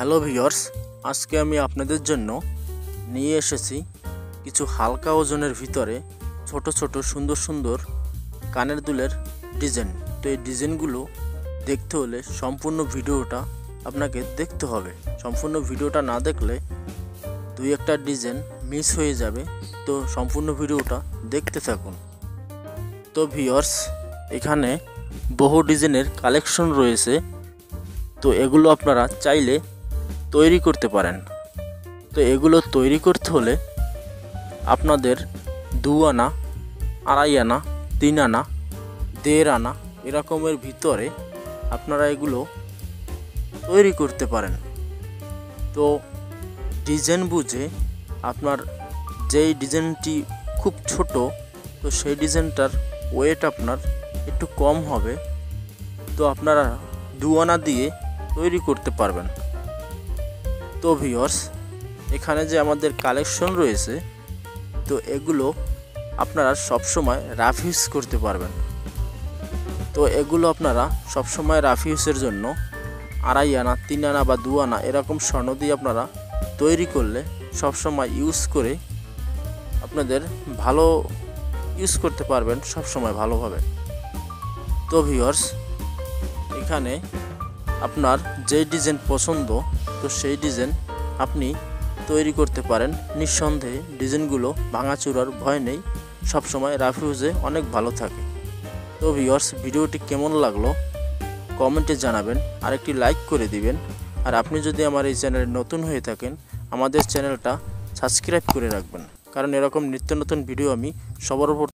Hello viewers, আজকে আমি আপনাদের জন্য নিয়ে এসেছি কিছু হালকা ওজনের ভিতরে ছোট ছোট সুন্দর সুন্দর কানের দুলের ডিজাইন। তো এই ডিজাইনগুলো দেখতে হলে সম্পূর্ণ ভিডিওটা আপনাকে দেখতে হবে। সম্পূর্ণ ভিডিওটা না দেখলে দুই একটা ডিজাইন মিস হয়ে যাবে। তো সম্পূর্ণ ভিডিওটা দেখতে থাকুন। তো ভিওর্স এখানে বহু ডিজাইনের কালেকশন রয়েছে। তো এগুলো আপনারা চাইলে তৈরি করতে পারেন। তো এগুলো তৈরি করতে হলে আপনাদের দু আনা, আড়াই আনা, তিন আনা, দেড় আনা এরকমের ভিতরে আপনারা এগুলো তৈরি করতে পারেন। তো ডিজাইন বুঝে আপনার যেই ডিজাইনটি খুব ছোট, তো সেই ডিজাইনটার ওয়েট আপনার একটু কম হবে। তো আপনারা দু আনা দিয়ে তৈরি করতে পারবেন। তো ভিওর্স এখানে যে আমাদের কালেকশন রয়েছে, তো এগুলো আপনারা সবসময় রাফ ইউজ করতে পারবেন। তো এগুলো আপনারা সবসময় রাফ ইউজের জন্য আড়াই আনা, তিন আনা বা দু আনা এরকম স্বর্ণ দিয়ে আপনারা তৈরি করলে সবসময় ইউজ করে আপনাদের ভালো ইউজ করতে পারবেন সবসময় ভালোভাবে। তো ভিওর্স এখানে আপনার যেই ডিজাইন পছন্দ, তো সেই ডিজাইন আপনি তৈরি করতে পারেন। নিঃসন্দেহে ডিজাইনগুলো ভাঙাচুরার ভয় নেই। সবসময় রাফ ইউজে অনেক ভালো থাকে। তো ভিওর্স ভিডিওটি কেমন লাগল? কমেন্টে জানাবেন। আর একটি লাইক করে দিবেন। আর আপনি যদি আমার এই চ্যানেলে নতুন হয়ে থাকেন, আমাদের চ্যানেলটা সাবস্ক্রাইব করে রাখবেন। কারণ এরকম নিত্য নতুন ভিডিও আমি সবার উপর